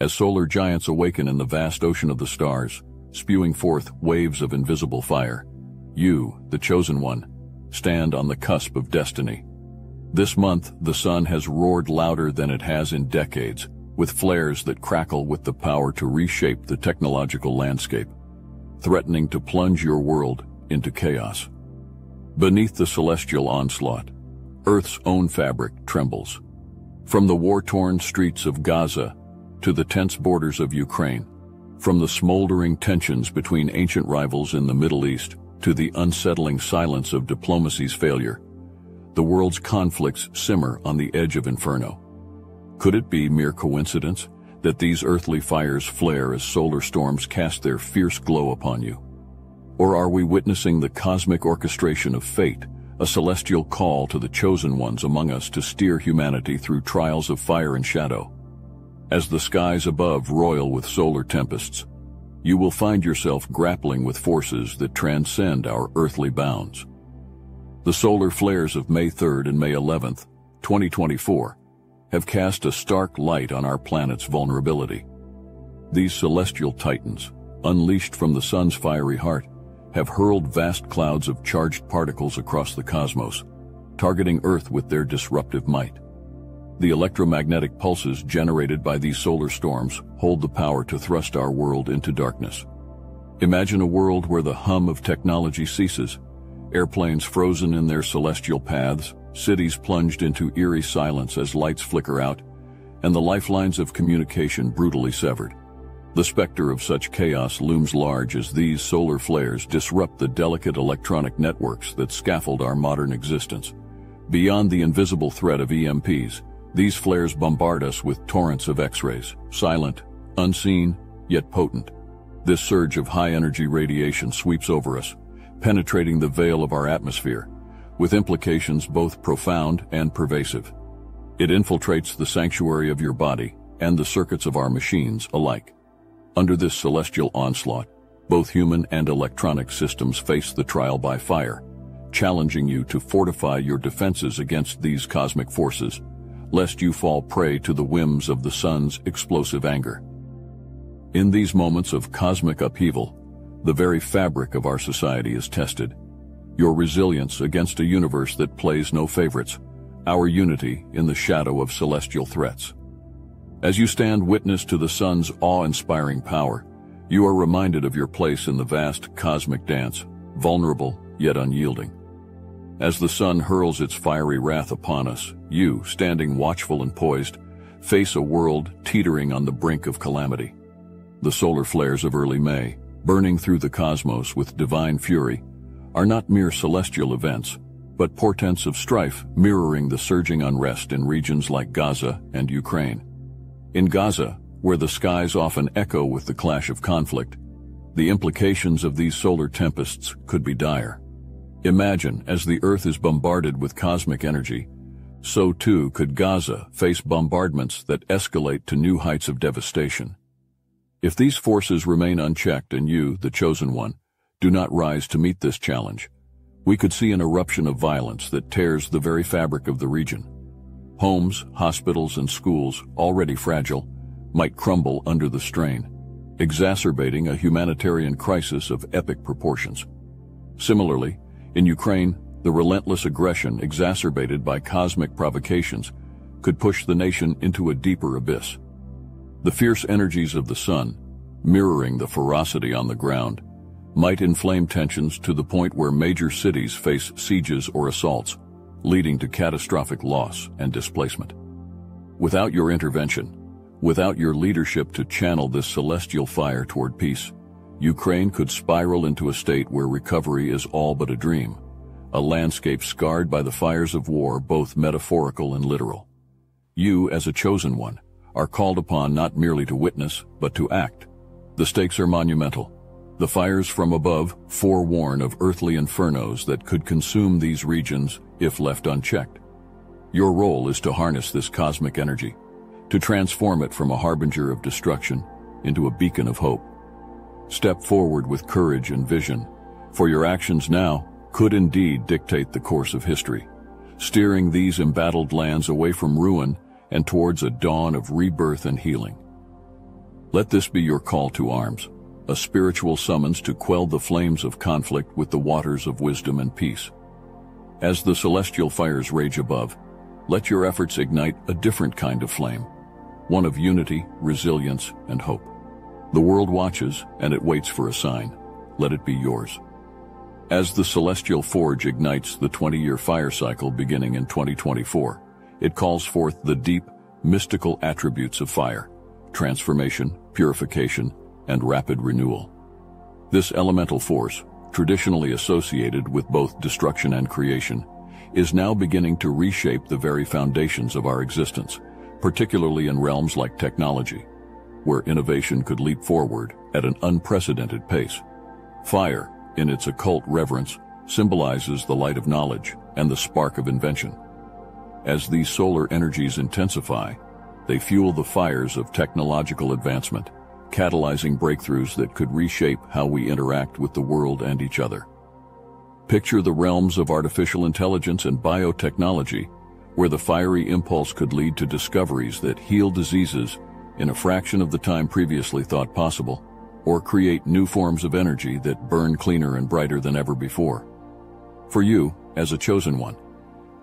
As solar giants awaken in the vast ocean of the stars, spewing forth waves of invisible fire, you, the chosen one, stand on the cusp of destiny. This month, the sun has roared louder than it has in decades, with flares that crackle with the power to reshape the technological landscape, threatening to plunge your world into chaos. Beneath the celestial onslaught, Earth's own fabric trembles. From the war-torn streets of Gaza to the tense borders of Ukraine, from the smoldering tensions between ancient rivals in the Middle East to the unsettling silence of diplomacy's failure, the world's conflicts simmer on the edge of inferno. Could it be mere coincidence that these earthly fires flare as solar storms cast their fierce glow upon you? Or are we witnessing the cosmic orchestration of fate, a celestial call to the chosen ones among us to steer humanity through trials of fire and shadow? As the skies above roil with solar tempests, you will find yourself grappling with forces that transcend our earthly bounds. The solar flares of May 3rd and May 11th, 2024, have cast a stark light on our planet's vulnerability. These celestial titans, unleashed from the sun's fiery heart, have hurled vast clouds of charged particles across the cosmos, targeting Earth with their disruptive might. The electromagnetic pulses generated by these solar storms hold the power to thrust our world into darkness. Imagine a world where the hum of technology ceases, airplanes frozen in their celestial paths, cities plunged into eerie silence as lights flicker out, and the lifelines of communication brutally severed. The specter of such chaos looms large as these solar flares disrupt the delicate electronic networks that scaffold our modern existence. Beyond the invisible threat of EMPs, these flares bombard us with torrents of X-rays, silent, unseen, yet potent. This surge of high-energy radiation sweeps over us, penetrating the veil of our atmosphere, with implications both profound and pervasive. It infiltrates the sanctuary of your body and the circuits of our machines alike. Under this celestial onslaught, both human and electronic systems face the trial by fire, challenging you to fortify your defenses against these cosmic forces, lest you fall prey to the whims of the sun's explosive anger. In these moments of cosmic upheaval, the very fabric of our society is tested. Your resilience against a universe that plays no favorites, our unity in the shadow of celestial threats. As you stand witness to the sun's awe-inspiring power, you are reminded of your place in the vast cosmic dance, vulnerable yet unyielding. As the sun hurls its fiery wrath upon us, you, standing watchful and poised, face a world teetering on the brink of calamity. The solar flares of early May, burning through the cosmos with divine fury, are not mere celestial events, but portents of strife mirroring the surging unrest in regions like Gaza and Ukraine. In Gaza, where the skies often echo with the clash of conflict, the implications of these solar tempests could be dire. Imagine, as the Earth is bombarded with cosmic energy, so too could Gaza face bombardments that escalate to new heights of devastation. If these forces remain unchecked and you, the chosen one, do not rise to meet this challenge, we could see an eruption of violence that tears the very fabric of the region. Homes, hospitals, and schools, already fragile, might crumble under the strain, exacerbating a humanitarian crisis of epic proportions. Similarly, in Ukraine, the relentless aggression exacerbated by cosmic provocations could push the nation into a deeper abyss. The fierce energies of the sun, mirroring the ferocity on the ground, might inflame tensions to the point where major cities face sieges or assaults, leading to catastrophic loss and displacement. Without your intervention, without your leadership to channel this celestial fire toward peace, Ukraine could spiral into a state where recovery is all but a dream, a landscape scarred by the fires of war both metaphorical and literal. You, as a chosen one, are called upon not merely to witness, but to act. The stakes are monumental, the fires from above forewarn of earthly infernos that could consume these regions if left unchecked. Your role is to harness this cosmic energy, to transform it from a harbinger of destruction into a beacon of hope. Step forward with courage and vision, for your actions now could indeed dictate the course of history, steering these embattled lands away from ruin and towards a dawn of rebirth and healing. Let this be your call to arms, a spiritual summons to quell the flames of conflict with the waters of wisdom and peace. As the celestial fires rage above, let your efforts ignite a different kind of flame, one of unity, resilience, and hope. The world watches, and it waits for a sign. Let it be yours. As the celestial forge ignites the 20-year fire cycle beginning in 2024, it calls forth the deep, mystical attributes of fire, transformation, purification, and rapid renewal. This elemental force, traditionally associated with both destruction and creation, is now beginning to reshape the very foundations of our existence, particularly in realms like technology, where innovation could leap forward at an unprecedented pace. Fire, in its occult reverence, symbolizes the light of knowledge and the spark of invention. As these solar energies intensify, they fuel the fires of technological advancement, catalyzing breakthroughs that could reshape how we interact with the world and each other. Picture the realms of artificial intelligence and biotechnology, where the fiery impulse could lead to discoveries that heal diseases in a fraction of the time previously thought possible, or create new forms of energy that burn cleaner and brighter than ever before. For you, as a chosen one,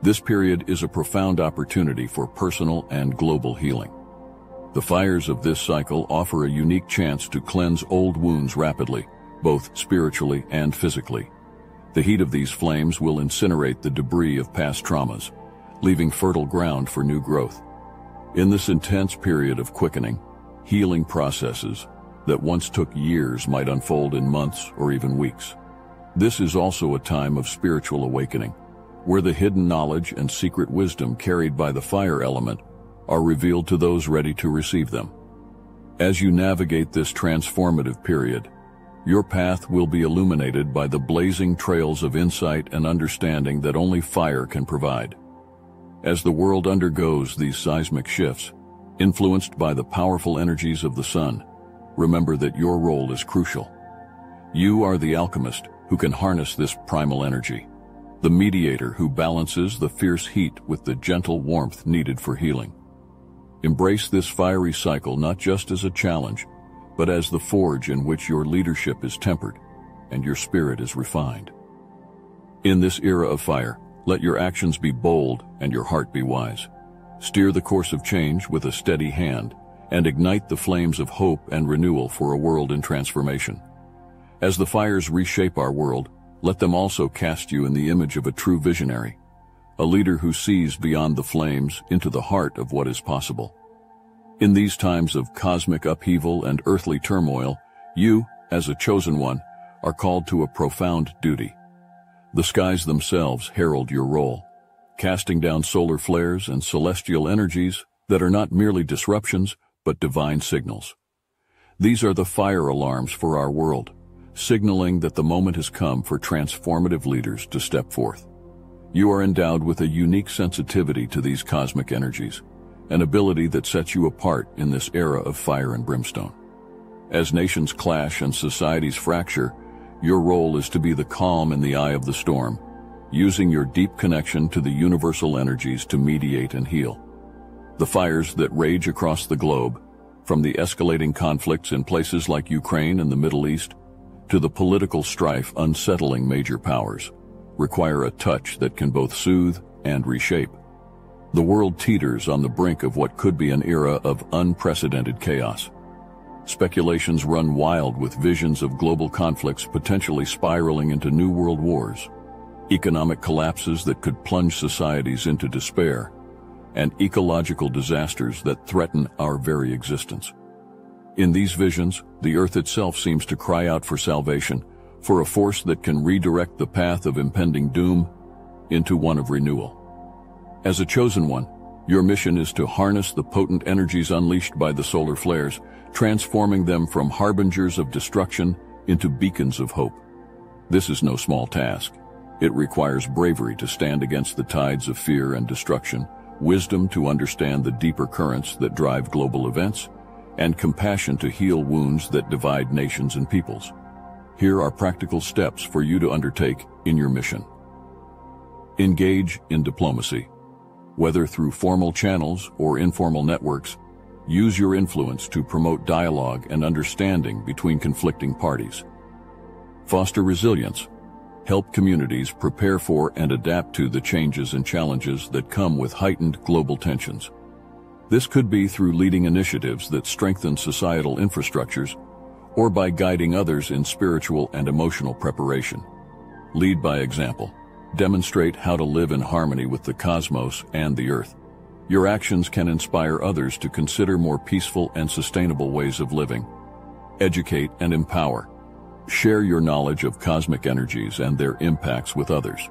this period is a profound opportunity for personal and global healing. The fires of this cycle offer a unique chance to cleanse old wounds rapidly, both spiritually and physically. The heat of these flames will incinerate the debris of past traumas, leaving fertile ground for new growth. In this intense period of quickening, healing processes that once took years might unfold in months or even weeks. This is also a time of spiritual awakening, where the hidden knowledge and secret wisdom carried by the fire element are revealed to those ready to receive them. As you navigate this transformative period, your path will be illuminated by the blazing trails of insight and understanding that only fire can provide. As the world undergoes these seismic shifts, influenced by the powerful energies of the sun, remember that your role is crucial. You are the alchemist who can harness this primal energy, the mediator who balances the fierce heat with the gentle warmth needed for healing. Embrace this fiery cycle not just as a challenge, but as the forge in which your leadership is tempered and your spirit is refined. In this era of fire, let your actions be bold and your heart be wise. Steer the course of change with a steady hand and ignite the flames of hope and renewal for a world in transformation. As the fires reshape our world, let them also cast you in the image of a true visionary, a leader who sees beyond the flames into the heart of what is possible. In these times of cosmic upheaval and earthly turmoil, you, as a chosen one, are called to a profound duty. The skies themselves herald your role, casting down solar flares and celestial energies that are not merely disruptions, but divine signals. These are the fire alarms for our world, signaling that the moment has come for transformative leaders to step forth. You are endowed with a unique sensitivity to these cosmic energies, an ability that sets you apart in this era of fire and brimstone. As nations clash and societies fracture, your role is to be the calm in the eye of the storm, using your deep connection to the universal energies to mediate and heal. The fires that rage across the globe, from the escalating conflicts in places like Ukraine and the Middle East, to the political strife unsettling major powers, require a touch that can both soothe and reshape. The world teeters on the brink of what could be an era of unprecedented chaos. Speculations run wild with visions of global conflicts potentially spiraling into new world wars, economic collapses that could plunge societies into despair, and ecological disasters that threaten our very existence. In these visions, the earth itself seems to cry out for salvation, for a force that can redirect the path of impending doom into one of renewal. As a chosen one, your mission is to harness the potent energies unleashed by the solar flares, transforming them from harbingers of destruction into beacons of hope. This is no small task. It requires bravery to stand against the tides of fear and destruction, wisdom to understand the deeper currents that drive global events, and compassion to heal wounds that divide nations and peoples. Here are practical steps for you to undertake in your mission. Engage in diplomacy. Whether through formal channels or informal networks, use your influence to promote dialogue and understanding between conflicting parties. Foster resilience. Help communities prepare for and adapt to the changes and challenges that come with heightened global tensions. This could be through leading initiatives that strengthen societal infrastructures or by guiding others in spiritual and emotional preparation. Lead by example. Demonstrate how to live in harmony with the cosmos and the earth. Your actions can inspire others to consider more peaceful and sustainable ways of living. Educate and empower. Share your knowledge of cosmic energies and their impacts with others.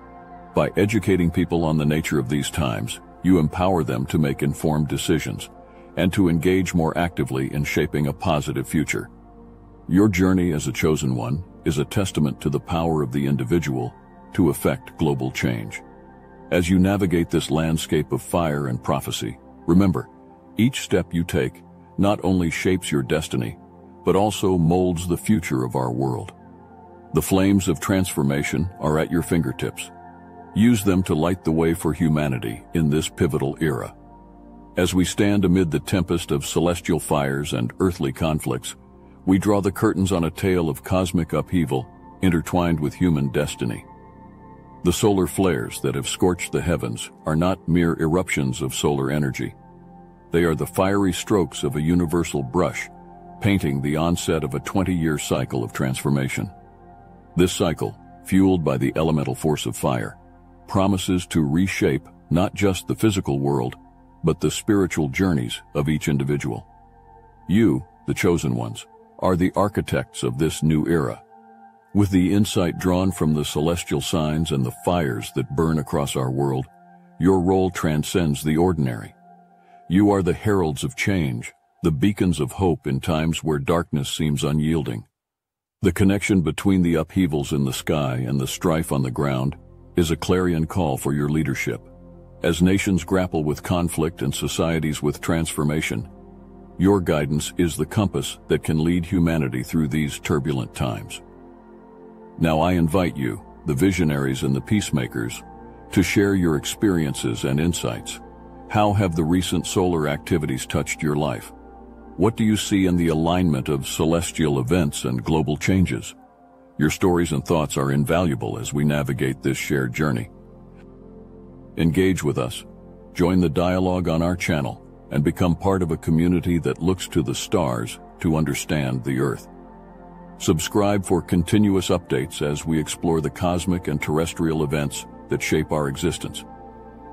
By educating people on the nature of these times, you empower them to make informed decisions and to engage more actively in shaping a positive future. Your journey as a chosen one is a testament to the power of the individual to affect global change. As you navigate this landscape of fire and prophecy, remember, each step you take not only shapes your destiny, but also molds the future of our world. The flames of transformation are at your fingertips. Use them to light the way for humanity in this pivotal era. As we stand amid the tempest of celestial fires and earthly conflicts, we draw the curtains on a tale of cosmic upheaval intertwined with human destiny. The solar flares that have scorched the heavens are not mere eruptions of solar energy. They are the fiery strokes of a universal brush, painting the onset of a 20-year cycle of transformation. This cycle, fueled by the elemental force of fire, promises to reshape not just the physical world, but the spiritual journeys of each individual. You, the chosen ones, are the architects of this new era with the insight drawn from the celestial signs and the fires that burn across our world, your role transcends the ordinary. You are the heralds of change, the beacons of hope in times where darkness seems unyielding. The connection between the upheavals in the sky and the strife on the ground is a clarion call for your leadership. As nations grapple with conflict and societies with transformation, your guidance is the compass that can lead humanity through these turbulent times. Now I invite you, the visionaries and the peacemakers, to share your experiences and insights. How have the recent solar activities touched your life? What do you see in the alignment of celestial events and global changes? Your stories and thoughts are invaluable as we navigate this shared journey. Engage with us, join the dialogue on our channel, and become part of a community that looks to the stars to understand the Earth. Subscribe for continuous updates as we explore the cosmic and terrestrial events that shape our existence.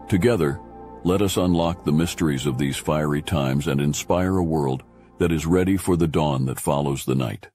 Together, let us unlock the mysteries of these fiery times and inspire a world that is ready for the dawn that follows the night.